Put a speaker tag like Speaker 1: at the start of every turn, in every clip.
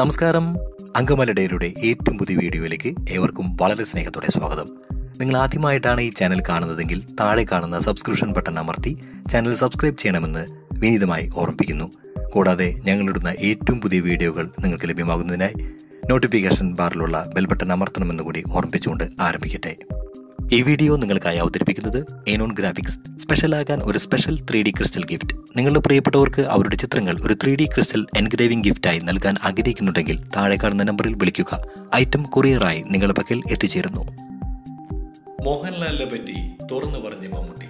Speaker 1: നമസ്കാരം. അങ്കമല ഏറ്റവും പുതിയ വീഡിയോയിലേക്ക് ഏവർക്കും വളരെ സ്നേഹത്തോടെ സ്വാഗതം. നിങ്ങൾ ആദ്യമായിട്ടാണ് ഈ ചാനൽ കാണുന്നതെങ്കിൽ താഴെ കാണുന്ന സബ്സ്ക്രിപ്ഷൻ ബട്ടൺ അമർത്തി ചാനൽ സബ്സ്ക്രൈബ് ചെയ്യണമെന്ന് വിനീതമായി ഓർമ്മിപ്പിക്കുന്നു. കൂടാതെ ഞങ്ങളിടുന്ന ഏറ്റവും പുതിയ വീഡിയോകൾ നിങ്ങൾക്ക് ലഭ്യമാകുന്നതിനായി നോട്ടിഫിക്കേഷൻ ബാറിലുള്ള ബെൽ ബട്ടൺ അമർത്തണമെന്ന് കൂടി ഓർമ്മിപ്പിച്ചുകൊണ്ട് ആരംഭിക്കട്ടെ. ഈ വീഡിയോ നിങ്ങൾക്കായി അവതരിപ്പിക്കുന്നത് ഏനോൺ ഗ്രാഫിക്സ് സ്പെഷ്യലാകാൻ ഒരു special three D crystal gift നിങ്ങളുടെ പ്രിയപ്പെട്ടവർക്ക് അവരുടെ ചിത്രങ്ങൾ ഒരു ത്രീ ഡി ക്രിസ്റ്റൽ എൻഗ്രേവിംഗ് ഗിഫ്റ്റായി നൽകാൻ ആഗ്രഹിക്കുന്നുണ്ടെങ്കിൽ താഴെ കാണുന്ന നമ്പറിൽ വിളിക്കുക. ഐറ്റം കൊറിയറായി നിങ്ങളുടെ പക്കൽ എത്തിച്ചേരുന്നു. മോഹൻലാലിനെ പറ്റി തുറന്നു പറഞ്ഞ് മമ്മൂട്ടി.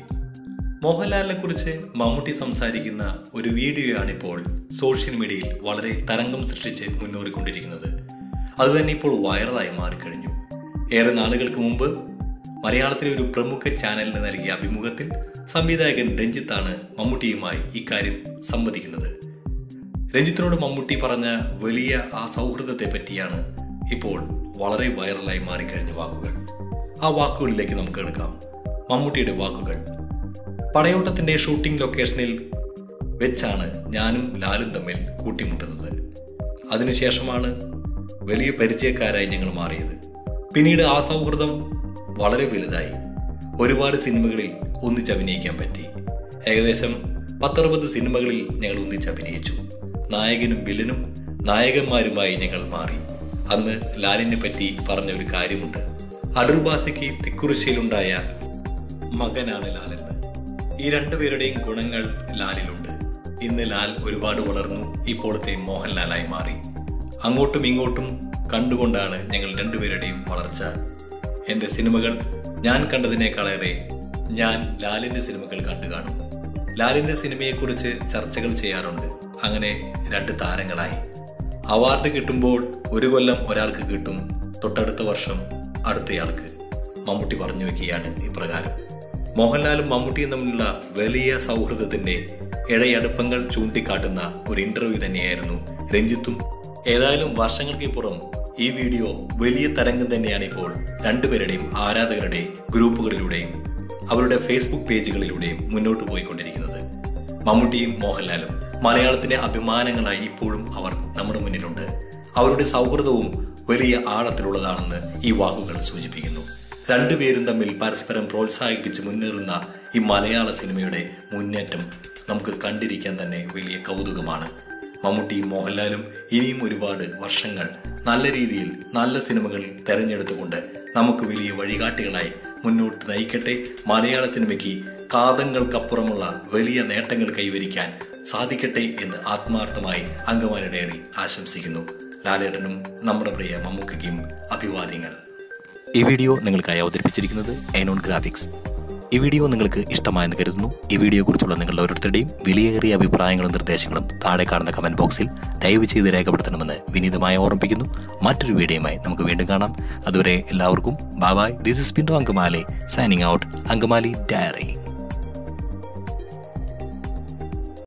Speaker 1: മോഹൻലാലിനെ കുറിച്ച് മമ്മൂട്ടി സംസാരിക്കുന്ന ഒരു വീഡിയോയാണിപ്പോൾ സോഷ്യൽ മീഡിയയിൽ വളരെ തരംഗം സൃഷ്ടിച്ച് മുന്നേറിക്കൊണ്ടിരിക്കുന്നത്. അതുതന്നെ ഇപ്പോൾ വൈറലായി മാറിക്കഴിഞ്ഞു. ഏറെ നാളുകൾക്ക് മുമ്പ് മലയാളത്തിലെ ഒരു പ്രമുഖ ചാനലിന് നൽകിയ അഭിമുഖത്തിൽ സംവിധായകൻ രഞ്ജിത്താണ് മമ്മൂട്ടിയുമായി ഇക്കാര്യം സംവദിക്കുന്നത്. രഞ്ജിത്തിനോട് മമ്മൂട്ടി പറഞ്ഞ വലിയ ആ സൗഹൃദത്തെ പറ്റിയാണ് ഇപ്പോൾ വളരെ വൈറലായി മാറിക്കഴിഞ്ഞ വാക്കുകൾ. ആ വാക്കുകളിലേക്ക് നമുക്ക് എടുക്കാം. മമ്മൂട്ടിയുടെ വാക്കുകൾ. പടയോട്ടത്തിന്റെ ഷൂട്ടിംഗ് ലൊക്കേഷനിൽ വെച്ചാണ് ഞാനും ലാലും തമ്മിൽ കൂട്ടിമുട്ടുന്നത്. അതിനുശേഷമാണ് വലിയ പരിചയക്കാരായി ഞങ്ങൾ മാറിയത്. പിന്നീട് ആ സൗഹൃദം വളരെ വലുതായി ഒരുപാട് സിനിമകളിൽ ഒന്നിച്ച് അഭിനയിക്കാൻ പറ്റി. ഏകദേശം പത്തറുപത് സിനിമകളിൽ ഞങ്ങൾ ഒന്നിച്ച് അഭിനയിച്ചു. നായകനും വില്ലനും നായകന്മാരുമായി ഞങ്ങൾ മാറി. അന്ന് ലാലിനെ പറ്റി പറഞ്ഞ ഒരു കാര്യമുണ്ട്. അടൂർബാസിക്ക് തിക്കുറിശയിലുണ്ടായ മകനാണ് ലാലെന്ന്. ഈ രണ്ടുപേരുടെയും ഗുണങ്ങൾ ലാലിലുണ്ട്. ഇന്ന് ലാൽ ഒരുപാട് വളർന്നു ഇപ്പോഴത്തെ മോഹൻലാലായി മാറി. അങ്ങോട്ടും ഇങ്ങോട്ടും കണ്ടുകൊണ്ടാണ് ഞങ്ങൾ രണ്ടുപേരുടെയും വളർച്ച എന്റെ സിനിമകൾ ഞാൻ കണ്ടതിനേക്കാളേറെ ഞാൻ ലാലിന്റെ സിനിമകൾ കണ്ടു കാണും. ലാലിന്റെ സിനിമയെക്കുറിച്ച് ചർച്ചകൾ ചെയ്യാറുണ്ട്. അങ്ങനെ രണ്ട് താരങ്ങളായി. അവാർഡ് കിട്ടുമ്പോൾ ഒരു കൊല്ലം ഒരാൾക്ക് കിട്ടും തൊട്ടടുത്ത വർഷം അടുത്തയാൾക്ക്. മമ്മൂട്ടി പറഞ്ഞു വെക്കുകയാണ് ഇപ്രകാരം. മോഹൻലാലും മമ്മൂട്ടിയും തമ്മിലുള്ള വലിയ സൗഹൃദത്തിന്റെ ഇഴയടുപ്പങ്ങൾ ചൂണ്ടിക്കാട്ടുന്ന ഒരു ഇന്റർവ്യൂ തന്നെയായിരുന്നു രഞ്ജിത്തും. ഏതായാലും വർഷങ്ങൾക്കിപ്പുറം ഈ വീഡിയോ വലിയ തരംഗം തന്നെയാണ് ഇപ്പോൾ രണ്ടുപേരുടെയും ആരാധകരുടെ ഗ്രൂപ്പുകളിലൂടെയും അവരുടെ ഫേസ്ബുക്ക് പേജുകളിലൂടെയും മുന്നോട്ട് പോയിക്കൊണ്ടിരിക്കുന്നത്. മമ്മൂട്ടിയും മോഹൻലാലും മലയാളത്തിന്റെ അഭിമാനങ്ങളായി ഇപ്പോഴും അവർ നമ്മുടെ മുന്നിലുണ്ട്. അവരുടെ സൗഹൃദവും വലിയ ആഴത്തിലുള്ളതാണെന്ന് ഈ വാക്കുകൾ സൂചിപ്പിക്കുന്നു. രണ്ടുപേരും തമ്മിൽ പരസ്പരം പ്രോത്സാഹിപ്പിച്ച് മുന്നേറുന്ന ഈ മലയാള സിനിമയുടെ മുന്നേറ്റം നമുക്ക് കണ്ടിരിക്കാൻ തന്നെ വലിയ കൗതുകമാണ്. മമ്മൂട്ടിയും മോഹൻലാലും ഇനിയും ഒരുപാട് വർഷങ്ങൾ നല്ല രീതിയിൽ നല്ല സിനിമകൾ തെരഞ്ഞെടുത്തുകൊണ്ട് നമുക്ക് വലിയ വഴികാട്ടികളായി മുന്നോട്ട് നയിക്കട്ടെ. മലയാള സിനിമയ്ക്ക് കാതങ്ങൾക്കപ്പുറമുള്ള വലിയ നേട്ടങ്ങൾ കൈവരിക്കാൻ സാധിക്കട്ടെ എന്ന് ആത്മാർത്ഥമായി അങ്കമാലി ആശംസിക്കുന്നു. ലാലേട്ടനും നമ്മുടെ പ്രിയ മമ്മൂക്കയ്ക്കും അഭിവാദ്യങ്ങൾ. ഈ വീഡിയോ നിങ്ങൾക്കായി അവതരിപ്പിച്ചിരിക്കുന്നത് എനോൺ ഗ്രാഫിക്സ് ഈ വീഡിയോ നിങ്ങൾക്ക് ഇഷ്ടമായെന്ന് കരുതുന്നു. ഈ വീഡിയോയെക്കുറിച്ചുള്ള നിങ്ങളുടെ ഓരോരുത്തരുടെയും വിലയേറിയ അഭിപ്രായങ്ങളും നിർദ്ദേശങ്ങളും താഴെ കാണുന്ന കമന്റ് ബോക്സിൽ ദയവ് ചെയ്ത് രേഖപ്പെടുത്തണമെന്ന് വിനീതമായി ഓർമ്മിപ്പിക്കുന്നു. മറ്റൊരു വീഡിയോയുമായി നമുക്ക് വീണ്ടും കാണാം. അതുവരെ എല്ലാവർക്കും bye bye this is പിൻഡോ Angamaly signing out Angamaly diary